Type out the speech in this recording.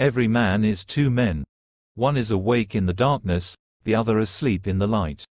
Every man is two men. One is awake in the darkness, the other asleep in the light.